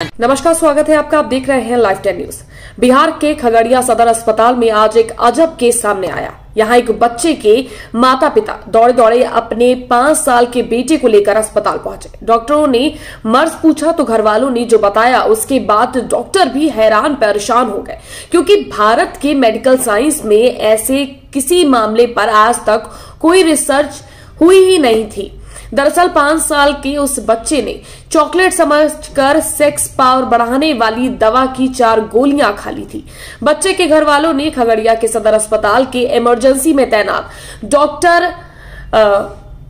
नमस्कार, स्वागत है आपका। आप देख रहे हैं लाइव टेन न्यूज़। बिहार के खगड़िया सदर अस्पताल में आज एक अजब केस सामने आया। यहाँ एक बच्चे के माता पिता दौड़े दौड़े अपने पाँच साल के बेटे को लेकर अस्पताल पहुँचे। डॉक्टरों ने मर्ज पूछा तो घर वालों ने जो बताया, उसके बाद डॉक्टर भी हैरान, परेशान हो गए। क्योंकि भारत के मेडिकल साइंस में ऐसे किसी मामले पर आज तक कोई रिसर्च हुई ही नहीं थी। दरअसल पाँच साल के उस बच्चे ने चॉकलेट समझकर सेक्स पावर बढ़ाने वाली दवा की चार गोलियाँ खा ली थी। बच्चे के घर वालों ने खगड़िया के सदर अस्पताल के इमरजेंसी में तैनात डॉक्टर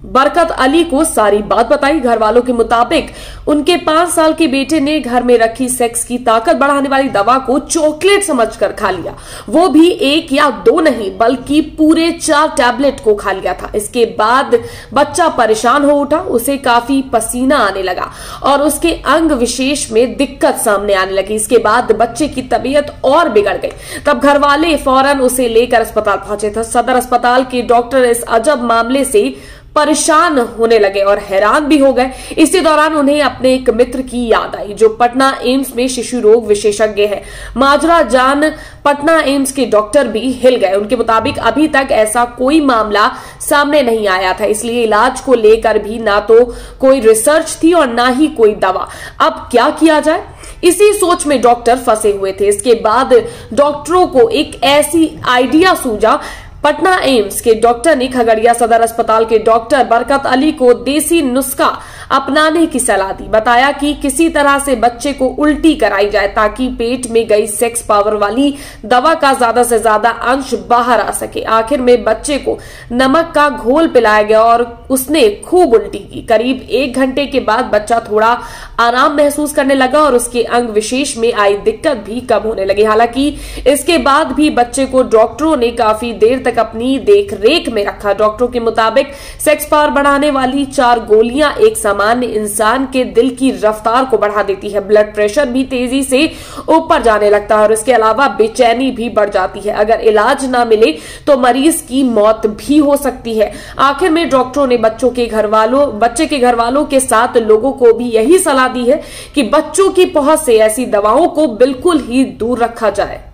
बरकत अली को सारी बात बताई। घर वालों के मुताबिक, उनके पाँच साल के बेटे ने घर में रखी सेक्स की ताकत बढ़ाने वाली दवा को चॉकलेट समझकर खा लिया। वो भी एक या दो नहीं, बल्कि पूरे चार टैबलेट को खा लिया था। इसके बाद बच्चा परेशान हो उठा, उसे काफ़ी पसीना आने लगा और उसके अंग विशेष में दिक्कत सामने आने लगी। इसके बाद बच्चे की तबीयत और बिगड़ गई। तब घर वाले फ़ौरन उसे लेकर अस्पताल पहुँचे। थे सदर अस्पताल के डॉक्टर इस अजब मामले से परेशान होने लगे और हैरान भी हो गए। इसी दौरान उन्हें अपने एक मित्र की याद आई, जो पटना एम्स में शिशु रोग विशेषज्ञ है। माजरा जान पटना एम्स के डॉक्टर भी हिल गए। उनके मुताबिक अभी तक ऐसा कोई मामला सामने नहीं आया था, इसलिए इलाज को लेकर भी ना तो कोई रिसर्च थी और ना ही कोई दवा। अब क्या किया जाए? इसी सोच में डॉक्टर फंसे हुए थे। इसके बाद डॉक्टरों को एक ऐसी आइडिया सूझा पटना एम्स के डॉक्टर ने खगड़िया सदर अस्पताल के डॉक्टर बरकत अली को देसी नुस्खा अपनाने की सलाह दी। बताया कि किसी तरह से बच्चे को उल्टी कराई जाए ताकि पेट में गई सेक्स पावर वाली दवा का ज़्यादा से ज़्यादा अंश बाहर आ सके। आखिर में बच्चे को नमक का घोल पिलाया गया और उसने खूब उल्टी की। करीब एक घंटे के बाद बच्चा थोड़ा आराम महसूस करने लगा और उसके अंग विशेष में आई दिक्कत भी कम होने लगी। हालाँकि इसके बाद भी बच्चे को डॉक्टरों ने काफ़ी देर तक अपनी देख रेख में रखा। डॉक्टरों के मुताबिक सेक्स पावर बढ़ाने वाली चार गोलियाँ एक सामान्य इंसान के दिल की रफ्तार को बढ़ा देती है। ब्लड प्रेशर भी तेज़ी से ऊपर जाने लगता है और इसके अलावा बेचैनी भी बढ़ जाती है। अगर इलाज ना मिले तो मरीज़ की मौत भी हो सकती है। आखिर में डॉक्टरों ने बच्चों के घर वालों बच्चे के घर वालों के साथ लोगों को भी यही सलाह दी है कि बच्चों की पहुँच से ऐसी दवाओं को बिल्कुल ही दूर रखा जाए।